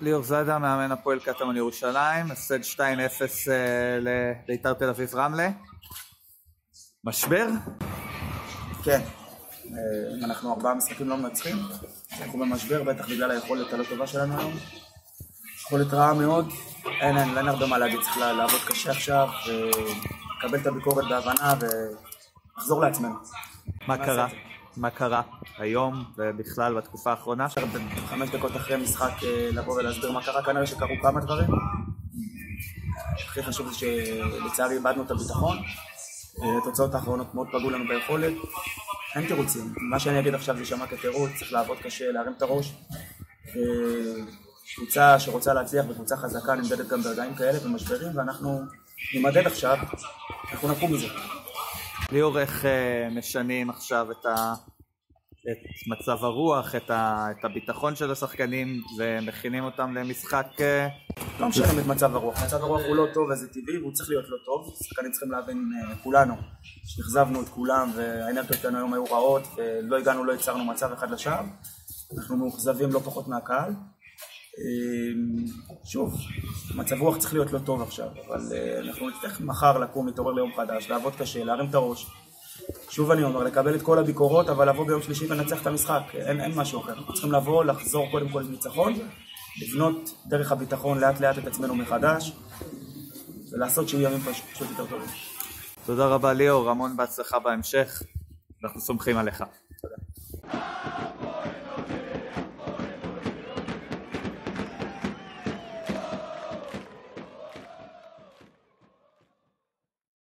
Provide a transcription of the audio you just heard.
ליאור זאדה, מאמן הפועל קטמון ירושלים, הפסד 2-0 אה, לביתר תל אביב רמלה. משבר? כן, אה, אם אנחנו ארבעה משחקים לא מנצחים, אנחנו במשבר, בטח בגלל היכולת הלא טובה שלנו היום. יכולת רעה מאוד, אין, אין, אין הרבה מה להגיד, צריך לעבוד קשה עכשיו, ולקבל את הביקורת בהבנה ולחזור לעצמנו. מה קרה? מה קרה היום ובכלל בתקופה האחרונה? אפשר חמש דקות אחרי משחק אה, לבוא ולהסביר מה קרה, כנראה שקרו כמה דברים. הכי חשוב זה שלצערי איבדנו את הביטחון. אה, התוצאות האחרונות מאוד פגעו לנו ביכולת. אין תירוצים. מה שאני אגיד עכשיו זה שמע כתירוץ, צריך לעבוד קשה, להרים את הראש. אה, קבוצה שרוצה להצליח וקבוצה חזקה נמדדת גם ברגעים כאלה במשברים, ואנחנו נימדד עכשיו, אנחנו נקום מזה. ליאור, איך משנים עכשיו את ה... את מצב הרוח, את, ה, את הביטחון של השחקנים ומכינים אותם למשחק... אה, לא משנה את מצב הרוח, מצב הרוח הוא לא טוב וזה טבעי והוא צריך להיות לא טוב, שחקנים צריכים להבין אה, כולנו שאכזבנו את כולם והאנרגיות שלנו היום היו רעות ולא הגענו, לא יצרנו מצב אחד לשער, אנחנו מאוכזבים לא פחות מהקהל. אה, שוב, מצב רוח צריך להיות לא טוב עכשיו, אבל אנחנו נצטרך מחר לקום, להתעורר ליום חדש, לעבוד קשה, להרים את הראש. שוב אני אומר, לקבל את כל הביקורות, אבל לבוא ביום שלישי ולנצח את המשחק, אין, אין משהו אחר. אנחנו צריכים לבוא, לחזור קודם כל לניצחון, לבנות דרך הביטחון לאט לאט את עצמנו מחדש, ולעשות שיהיו ימים פשוט יותר טובים. תודה רבה ליאור, המון בהצלחה בהמשך, אנחנו סומכים עליך.